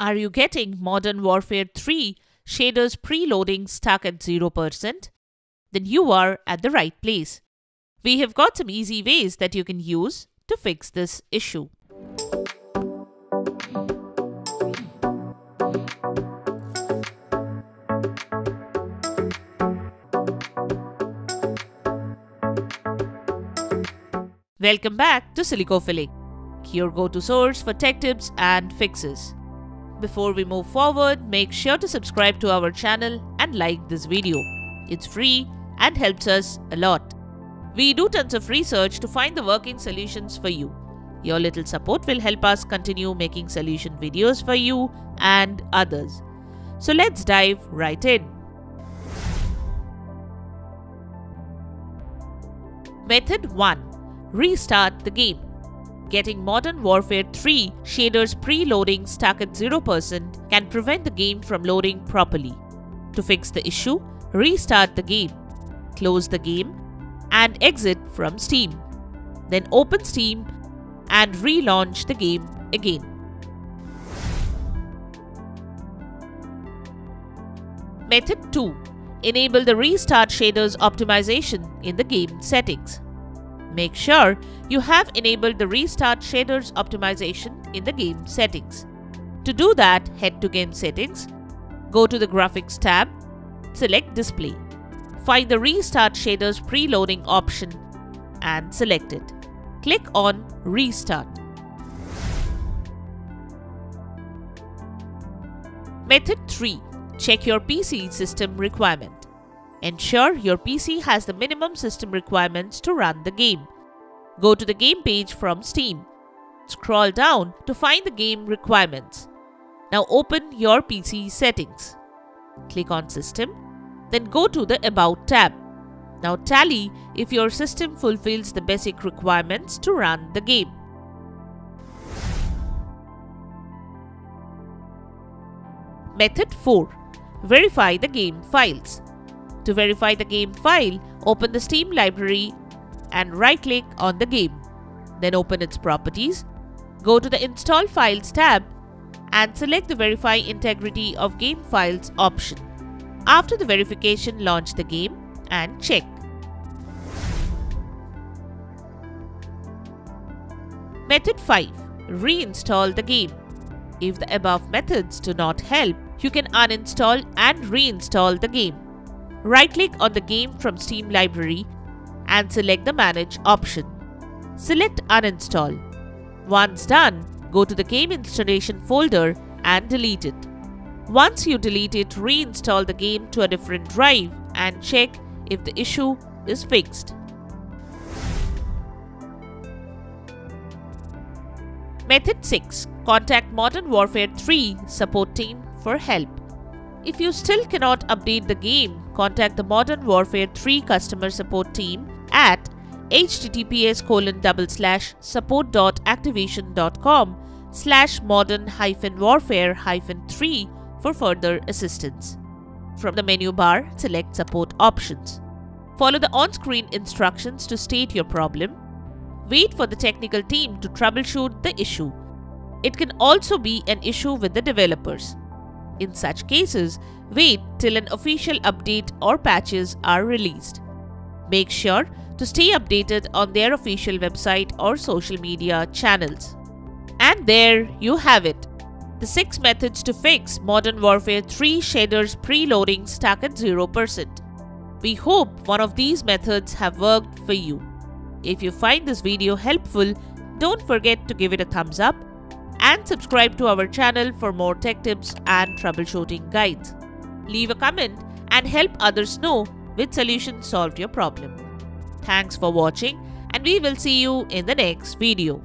Are you getting Modern Warfare 3 shaders preloading stuck at 0%? Then you are at the right place. We have got some easy ways that you can use to fix this issue. Welcome back to Silicophilic, your go-to source for tech tips and fixes. Before we move forward, make sure to subscribe to our channel and like this video. It's free and helps us a lot. We do tons of research to find the working solutions for you. Your little support will help us continue making solution videos for you and others. So let's dive right in. Method 1. Restart the game getting Modern Warfare 3 shaders preloading stuck at 0% can prevent the game from loading properly. To fix the issue, restart the game, close the game, and exit from Steam. Then open Steam and relaunch the game again. Method 2. Enable the Restart Shaders optimization in the game settings. Make sure you have enabled the Restart Shaders optimization in the game settings. To do that, head to Game Settings, go to the Graphics tab, select Display. Find the Restart Shaders preloading option and select it. Click on Restart. Method 3. Check your PC system requirement. Ensure your PC has the minimum system requirements to run the game. Go to the game page from Steam. Scroll down to find the game requirements. Now open your PC settings. Click on System, then go to the About tab. Now tally if your system fulfills the basic requirements to run the game. Method 4. Verify the game files. To verify the game file, open the Steam library and right-click on the game. Then open its properties, go to the Install Files tab and select the Verify Integrity of Game Files option. After the verification, launch the game and check. Method 5. Reinstall the game. If the above methods do not help, you can uninstall and reinstall the game. Right-click on the game from Steam library and select the Manage option. Select Uninstall. Once done, go to the game installation folder and delete it. Once you delete it, reinstall the game to a different drive and check if the issue is fixed. Method 6. Contact Modern Warfare 3 support team for help. If you still cannot update the game, contact the Modern Warfare 3 customer support team at https colon double slash support.activision.com slash modern hyphen warfare hyphen 3 for further assistance. From the menu bar, select support options. Follow the on-screen instructions to state your problem. Wait for the technical team to troubleshoot the issue. It can also be an issue with the developers. In such cases, wait till an official update or patches are released. Make sure to stay updated on their official website or social media channels. And there you have it. The 6 methods to fix Modern Warfare 3 shaders preloading stuck at 0%. We hope one of these methods have worked for you. If you find this video helpful, don't forget to give it a thumbs up and subscribe to our channel for more tech tips and troubleshooting guides. Leave a comment and help others know which solution solved your problem. Thanks for watching and we will see you in the next video.